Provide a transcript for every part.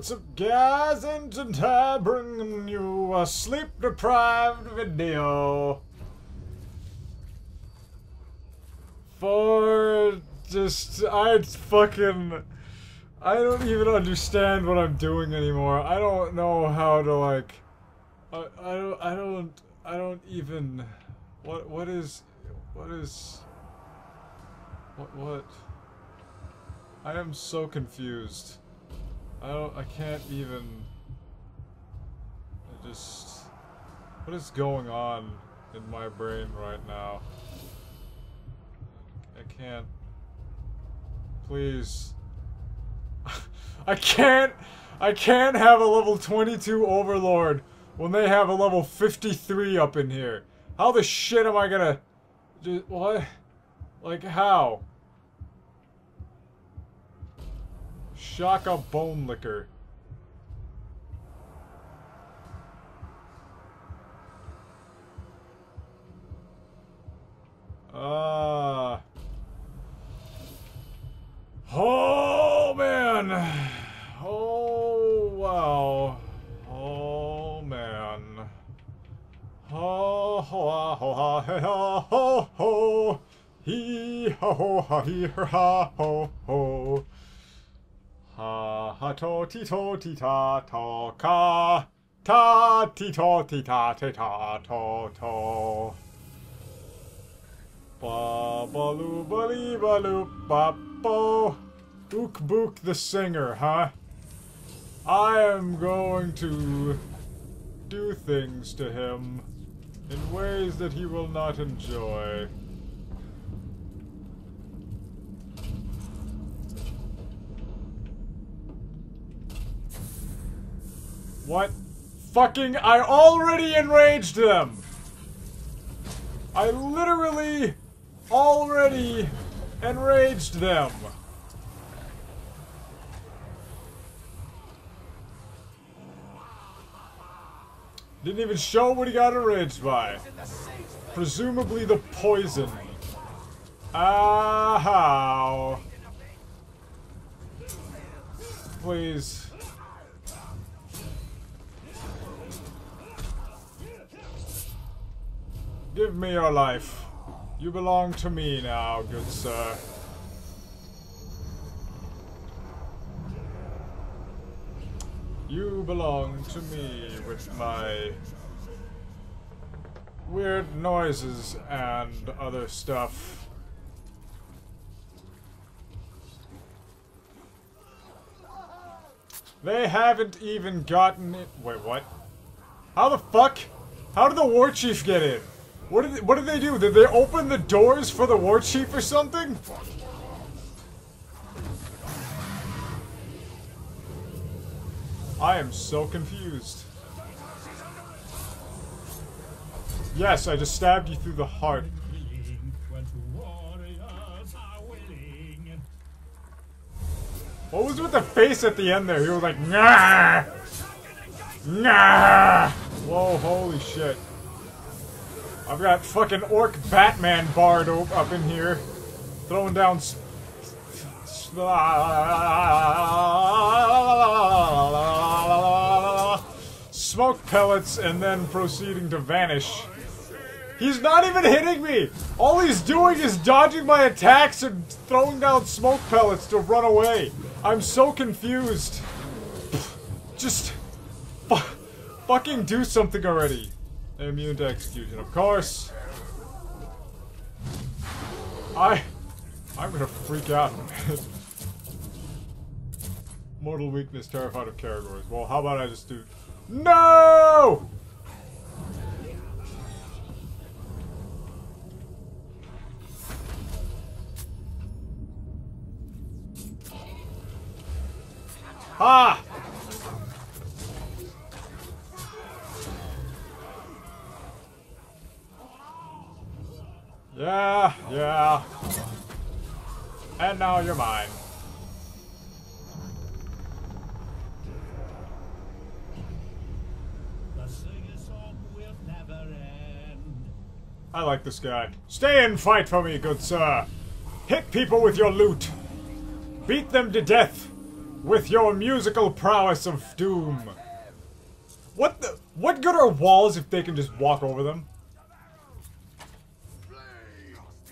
What's up, guys? And today bringing you a sleep-deprived video for just I fucking I don't even understand what I'm doing anymore. I don't know how to like I, I don't I don't I don't even what what is what is what what I am so confused. I don't I can't even I just what is going on in my brain right now? I can't please I can't I can't have a level 22 overlord when they have a level 53 up in here. How the shit am I gonna what? Like how? Shaka Bone Liquor. Ah. Uh, oh man. Oh wow. Oh man. Oh, Ho ho ho ha ho ho ho. Hee ho ho ha hee ha ho ho. Ha to ti to ti ta to ka ta ti to ti ta te ta to to. Ba ba loo ba lee ba loo ba bo. Ook Book the singer, huh? I am going to do things to him in ways that he will not enjoy. What? Fucking, I already enraged them! I literally already enraged them. Didn't even show what he got enraged by. Presumably the poison. Ah, how? Please. Give me your life. You belong to me now, good sir. You belong to me with my weird noises and other stuff. They haven't even gotten it. Wait, what? How the fuck? How did the war chief get in? What did they, what did they do? Did they open the doors for the war chief or something? I am so confused. Yes, I just stabbed you through the heart. What was with the face at the end there? He was like, nah! Nah! Whoa, holy shit. I've got fucking Orc Batman Bard up in here. Throwing down smoke pellets and then proceeding to vanish. He's not even hitting me! All he's doing is dodging my attacks and throwing down smoke pellets to run away. I'm so confused. Just fu fucking do something already. Immune to execution, of course. I... I'm gonna freak out. Mortal weakness, terrified of Caragors. Well, how about I just do... No! Ah! Yeah, yeah. And now you're mine. I like this guy. Stay and fight for me, good sir. Hit people with your loot. Beat them to death. with your musical prowess of doom. What the? What good are walls if they can just walk over them?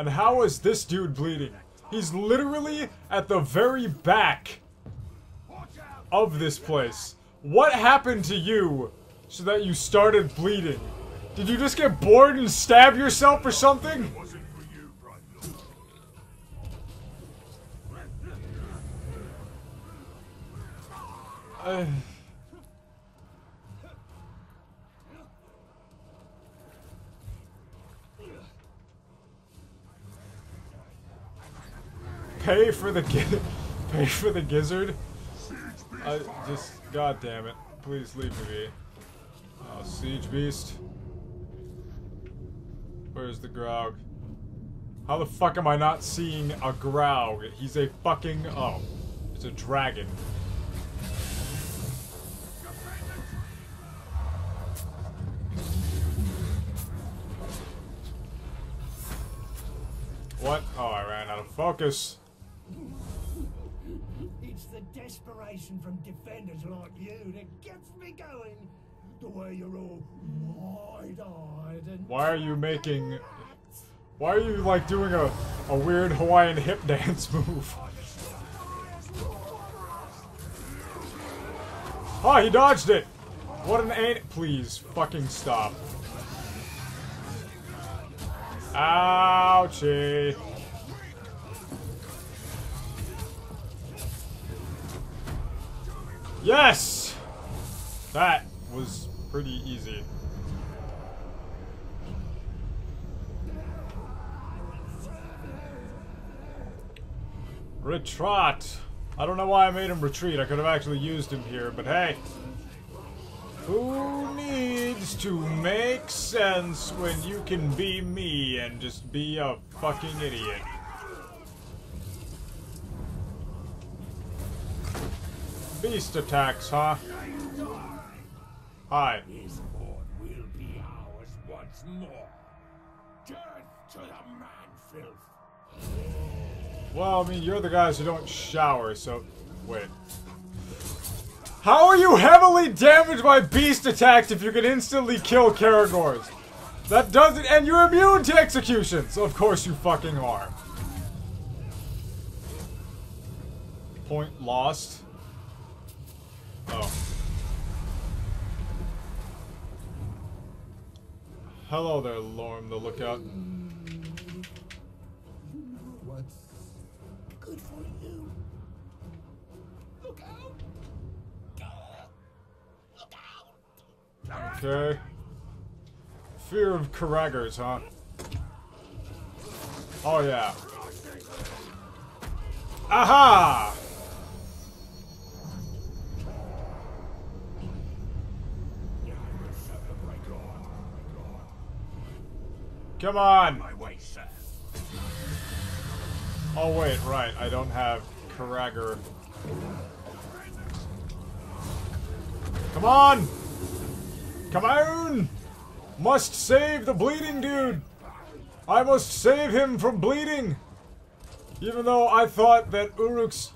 And how is this dude bleeding? He's literally at the very back of this place. What happened to you so that you started bleeding? Did you just get bored and stab yourself or something? Uh, pay for the pay for the gizzard. I just god damn it. Please leave me be. Oh, siege beast. Where's the grog? How the fuck am I not seeing a grog? He's a fucking oh, it's a dragon. What? Oh, I ran out of focus. The desperation from defenders like you that gets me going. The way you're all wide-eyed and... Why are you making... Why are you, like, doing a, a weird Hawaiian hip dance move? Oh, he dodged it! What an ain't... Please, fucking stop. Ouchie. Yes! That was pretty easy. Retreat! I don't know why I made him retreat. I could have actually used him here, but hey. Who needs to make sense when you can be me and just be a fucking idiot? Beast attacks, huh? Hi. This fort will be ours once more. Death to the man filth. Well, I mean, you're the guys who don't shower, so... Wait. How are you heavily damaged by beast attacks if you can instantly kill Caragors? That doesn't- and you're immune to executions! Of course you fucking are. Point lost. Oh. Hello there, Lorm the Lookout. What's good for you? Look out! Look out! Okay. Fear of Caragors, huh? Oh, yeah. Aha! Come on! My way, sir. Oh, wait, right. I don't have Caragor. Come on! Come on! Must save the bleeding dude! I must save him from bleeding! Even though I thought that Uruk's...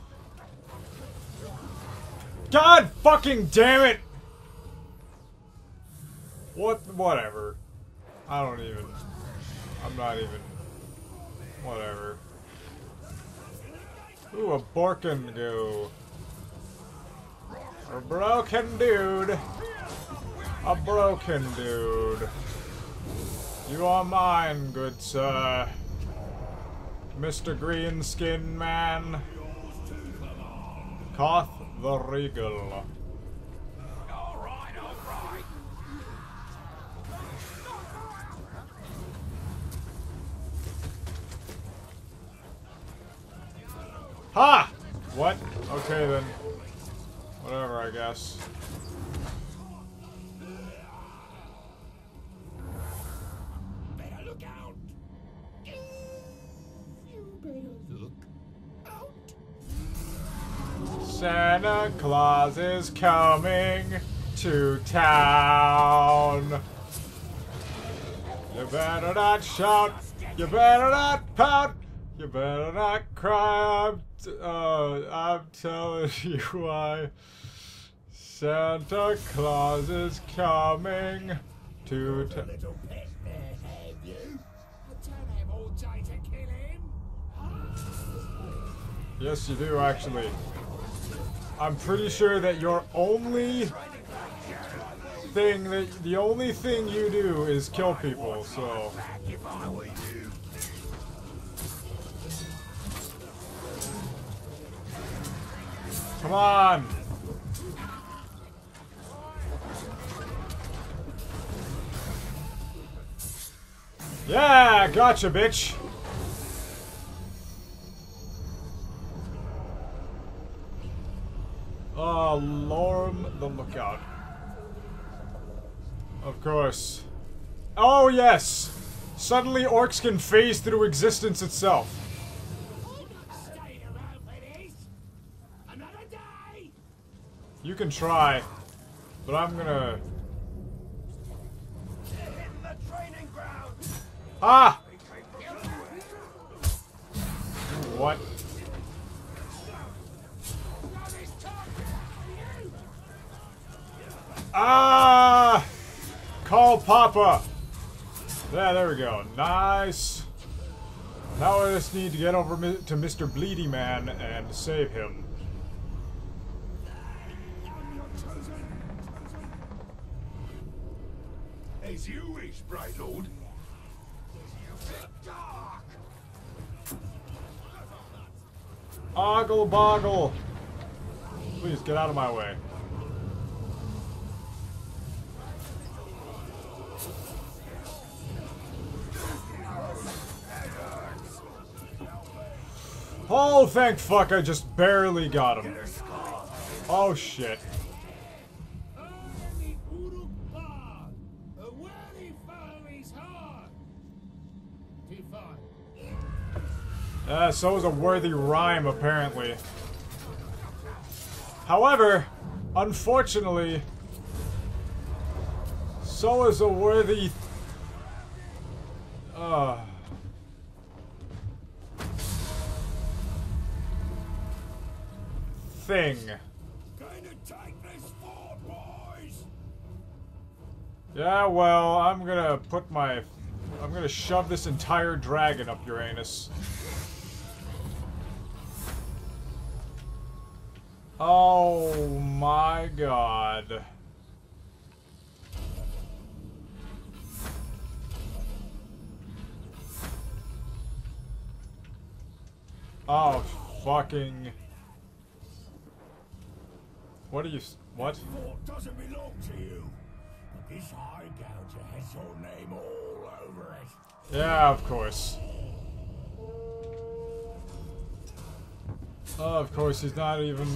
God fucking damn it! What? Whatever. I don't even... I'm not even... Whatever. Ooh, a Borkin goo. A broken dude. A broken dude. You are mine, good sir. Mr. Greenskin Man. Koth the Regal. Santa Claus is coming to town. You better not shout. You better not pout. You better not cry. I'm uh, I'm telling you why. Santa Claus is coming to. A little pet have you? I don't have all day to kill him. Yes, you do actually. I'm pretty sure that your only thing that the only thing you do is kill people. So If I were you. come on. Yeah, gotcha, bitch. Lorm the Lookout. Of course. Oh, yes! Suddenly orcs can phase through existence itself. You can try, but I'm gonna... Ah! What? Ah! Call Papa! Yeah, there we go. Nice. Now I just need to get over to Mr. Bleedy Man and save him. As you wish, Bright Lord. Ogle boggle! Please get out of my way. Oh, thank fuck, I just barely got him. Oh shit. Uh, so is a worthy rhyme, apparently. However, unfortunately, so is a worthy. Uh. Thing. Yeah, well, I'm gonna put my. I'm gonna shove this entire dragon up your anus. Oh my god. Oh, fucking. What are you. s- What? Doesn't belong to you. But this high gouger has your name all over it. Yeah, of course. Oh, of course, he's not even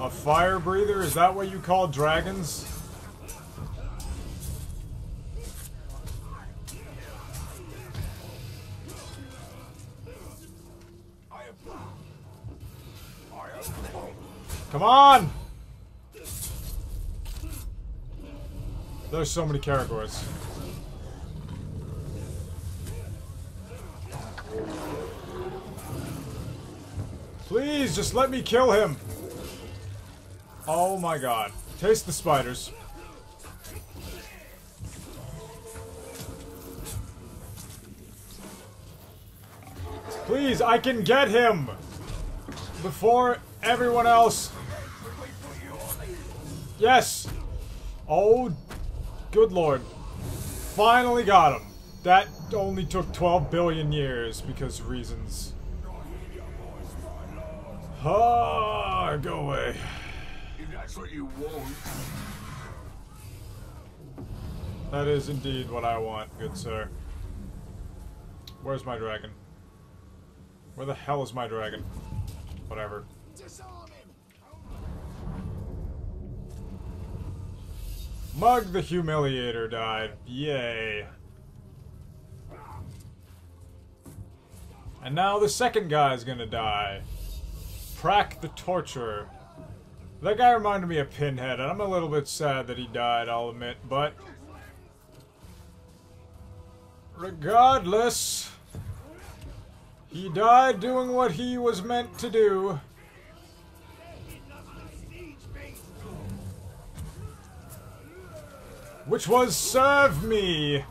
a fire breather. Is that what you call dragons? Come on! There's so many Caragors. Please, just let me kill him! Oh my god. Taste the spiders. Please, I can get him! Before everyone else. Yes! Oh, good lord. Finally got him. That only took 12 billion years because reasons. Ah, go away. That's what you want. That is indeed what I want, good sir. Where's my dragon? Where the hell is my dragon? Whatever. Mug the Humiliator died. Yay. And now the second guy's gonna die. Prack the Torturer. That guy reminded me of Pinhead, and I'm a little bit sad that he died, I'll admit, but... Regardless... He died doing what he was meant to do. Which was serve me.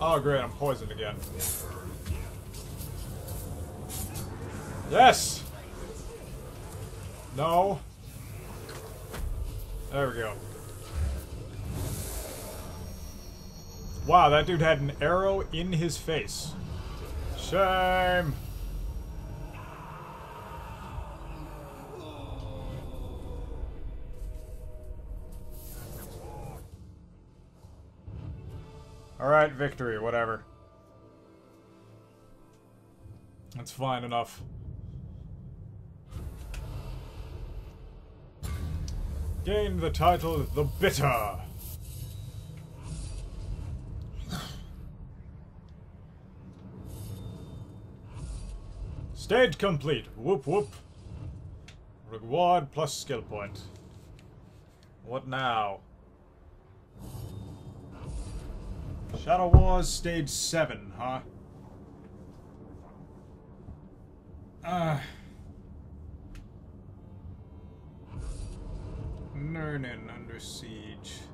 Oh great, I'm poisoned again. Yes! No. There we go. Wow, that dude had an arrow in his face. Shame. Alright, victory, whatever. That's fine enough. Gained the title The Bitter. Stage complete. Whoop whoop. Reward plus skill point. What now? Shadow Wars Stage 7, huh? Uh... Nurnen under siege.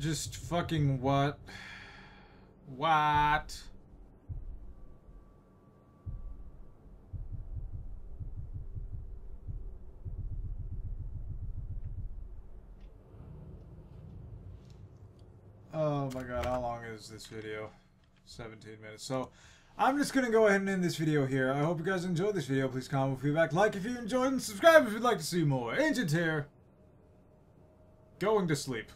Just fucking what? What? Oh my god, how long is this video? 17 minutes. So, I'm just gonna go ahead and end this video here. I hope you guys enjoyed this video. Please comment feedback, like if you enjoyed, and subscribe if you'd like to see more. Ancient here. Going to sleep.